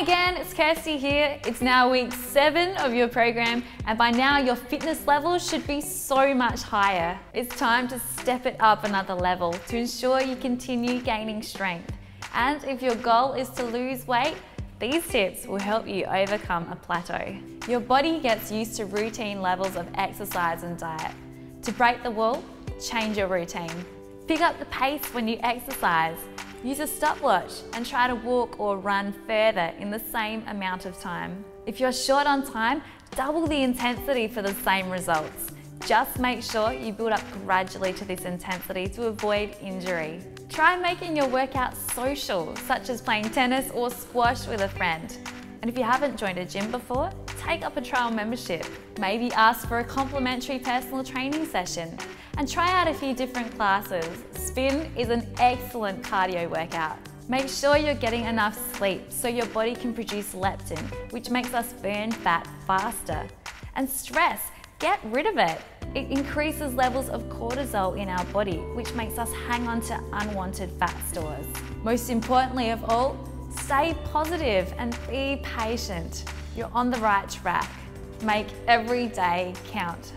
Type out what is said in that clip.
Again, it's Kirsty here. It's now week seven of your program, and by now your fitness level should be so much higher. It's time to step it up another level to ensure you continue gaining strength. And if your goal is to lose weight, these tips will help you overcome a plateau. Your body gets used to routine levels of exercise and diet. To break the wall, change your routine. Pick up the pace when you exercise. Use a stopwatch and try to walk or run further in the same amount of time. If you're short on time, double the intensity for the same results. Just make sure you build up gradually to this intensity to avoid injury. Try making your workout social, such as playing tennis or squash with a friend. And if you haven't joined a gym before, take up a trial membership. Maybe ask for a complimentary personal training session and try out a few different classes. Spin is an excellent cardio workout. Make sure you're getting enough sleep so your body can produce leptin, which makes us burn fat faster. And stress, get rid of it. It increases levels of cortisol in our body, which makes us hang on to unwanted fat stores. Most importantly of all, stay positive and be patient. You're on the right track. Make every day count.